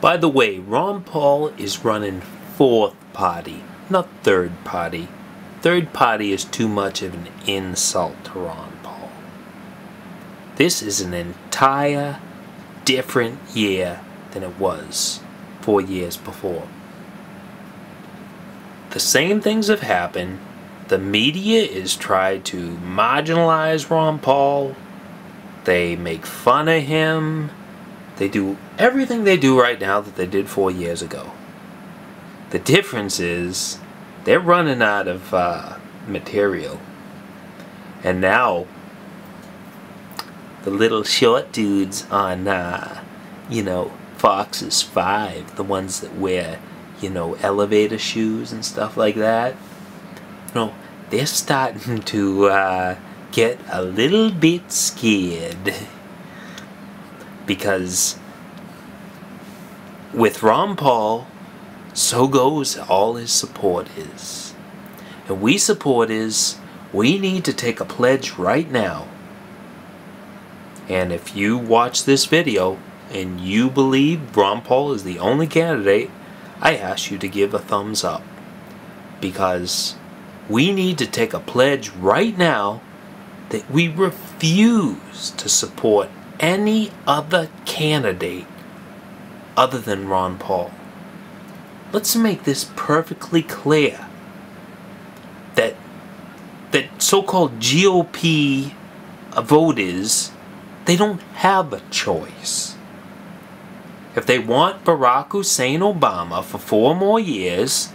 By the way, Ron Paul is running fourth party, not third party. Third party is too much of an insult to Ron Paul. This is an entire different year than it was four years before. The same things have happened. The media is trying to marginalize Ron Paul. They make fun of him. They do everything they do right now that they did four years ago. The difference is they're running out of uh, material. And now, the little short dudes on, uh, you know, Fox's 5, the ones that wear, you know, elevator shoes and stuff like that, you know, they're starting to uh, get a little bit scared. Because with Ron Paul, so goes all his supporters. And we supporters, we need to take a pledge right now. And if you watch this video and you believe Ron Paul is the only candidate, I ask you to give a thumbs up. Because we need to take a pledge right now that we refuse to support any other candidate other than Ron Paul. Let's make this perfectly clear that that so-called GOP voters they don't have a choice. If they want Barack Hussein Obama for four more years,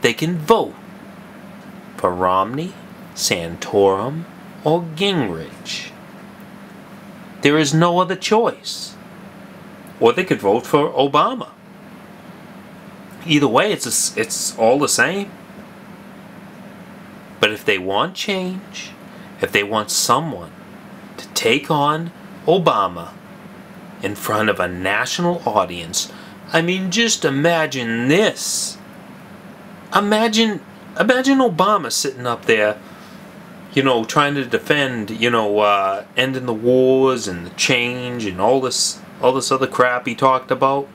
they can vote for Romney, Santorum, or Gingrich. There is no other choice. Or they could vote for Obama. Either way, it's a, it's all the same. But if they want change, if they want someone to take on Obama in front of a national audience, I mean, just imagine this. Imagine, imagine Obama sitting up there, you know, trying to defend, you know, uh, ending the wars and the change and all this, all this other crap he talked about.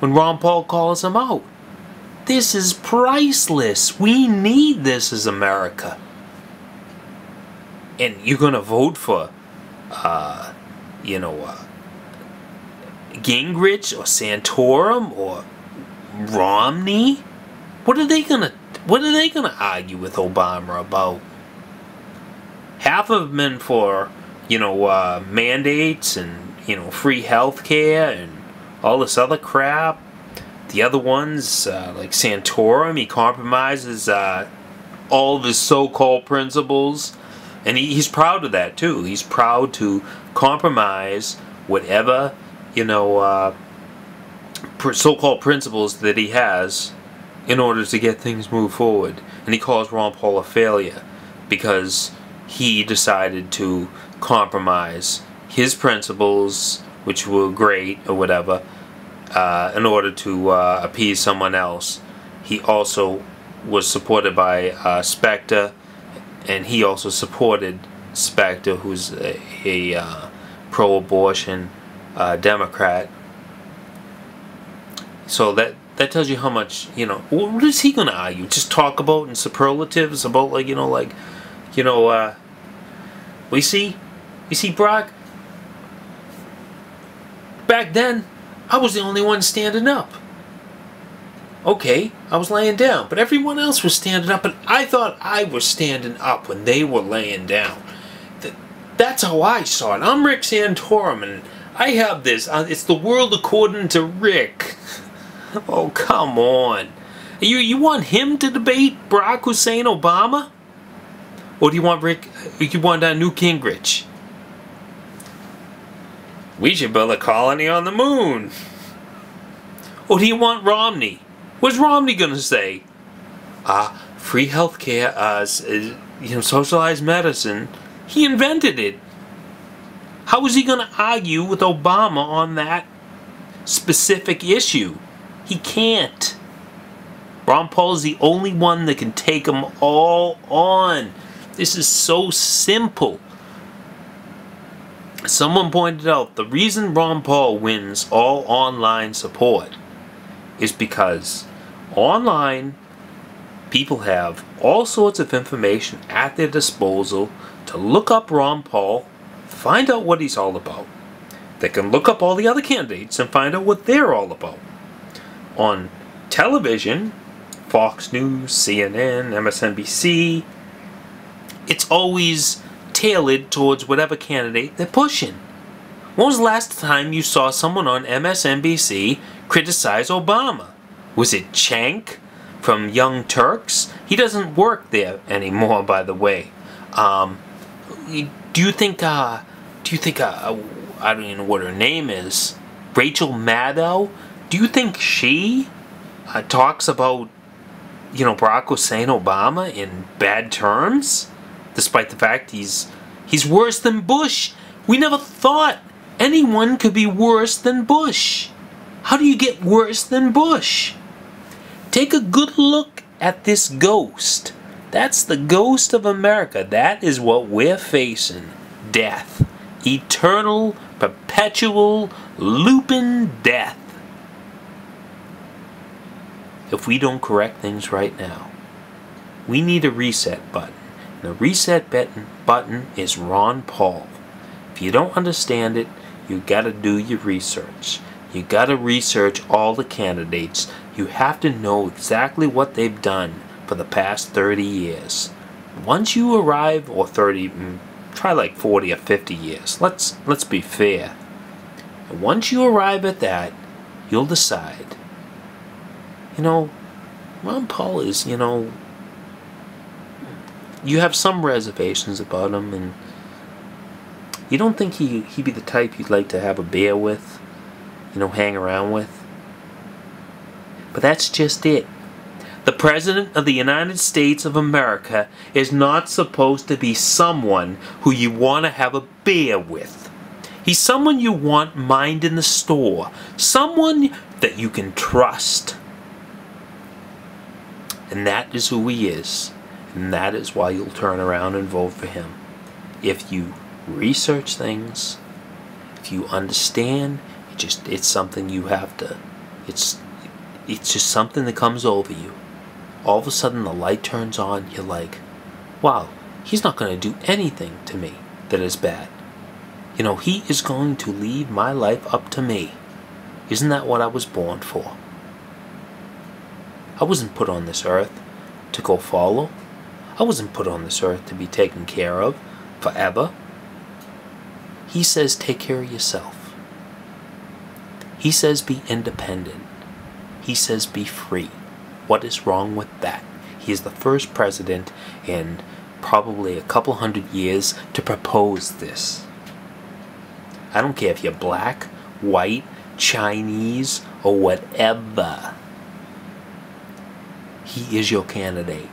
When Ron Paul calls him out, this is priceless. We need this as America. And you're gonna vote for, uh, you know, uh, Gingrich or Santorum or Romney? What are they gonna what are they gonna argue with Obama about? Half of them in for, you know, uh, mandates and, you know, free health care and all this other crap. The other ones, uh, like Santorum, he compromises uh, all of his so-called principles. And he, he's proud of that, too. He's proud to compromise whatever you know, uh, so-called principles that he has in order to get things moved forward. And he calls Ron Paul a failure because he decided to compromise his principles, which were great or whatever, uh, in order to uh, appease someone else. He also was supported by uh, Specter, and he also supported Specter, who's a, a uh, pro-abortion uh, Democrat. So that that tells you how much you know. What is he gonna argue? Just talk about in superlatives about like you know like, you know. We see, you see Barack. Back then, I was the only one standing up. Okay, I was laying down, but everyone else was standing up, and I thought I was standing up when they were laying down. That's how I saw it. I'm Rick Santorum, and I have this. Uh, it's the world according to Rick. oh, come on. You, you want him to debate Barack Hussein Obama? Or do you want Rick, you want uh, Newt Gingrich? We should build a colony on the moon. Or do you want Romney? What's Romney going to say? Ah, uh, free healthcare as uh, you know, socialized medicine. He invented it. How is he going to argue with Obama on that specific issue? He can't. Ron Paul is the only one that can take them all on. This is so simple. Someone pointed out the reason Ron Paul wins all online support is because online people have all sorts of information at their disposal to look up Ron Paul, find out what he's all about. They can look up all the other candidates and find out what they're all about. On television, Fox News, CNN, MSNBC, it's always tailored towards whatever candidate they're pushing. When was the last time you saw someone on MSNBC criticize Obama? Was it Cenk from Young Turks? He doesn't work there anymore, by the way. Um, do you think, uh, do you think, uh, I don't even know what her name is, Rachel Maddow? Do you think she uh, talks about, you know, Barack Hussein Obama in bad terms? Despite the fact he's, he's worse than Bush. We never thought anyone could be worse than Bush. How do you get worse than Bush? Take a good look at this ghost. That's the ghost of America. That is what we're facing. Death. Eternal, perpetual, looping death. If we don't correct things right now, we need a reset button. The reset button, button is Ron Paul. If you don't understand it, you gotta do your research. You gotta research all the candidates. You have to know exactly what they've done for the past 30 years. Once you arrive, or 30, mm, try like 40 or 50 years. Let's let's be fair. Once you arrive at that, you'll decide. You know, Ron Paul is, you know, you have some reservations about him, and you don't think he he'd be the type you'd like to have a beer with you know, hang around with. But that's just it. The President of the United States of America is not supposed to be someone who you want to have a beer with. He's someone you want mind in the store. Someone that you can trust. And that is who he is. And that is why you'll turn around and vote for him. If you research things, if you understand just it's something you have to it's it's just something that comes over you. All of a sudden the light turns on you're like wow he's not going to do anything to me that is bad. You know he is going to leave my life up to me. Isn't that what i was born for? I wasn't put on this earth to go follow i wasn't put on this earth to be taken care of forever he says take care of yourself he says be independent. He says be free. What is wrong with that? He is the first president in probably a couple hundred years to propose this. I don't care if you're black, white, Chinese, or whatever. He is your candidate.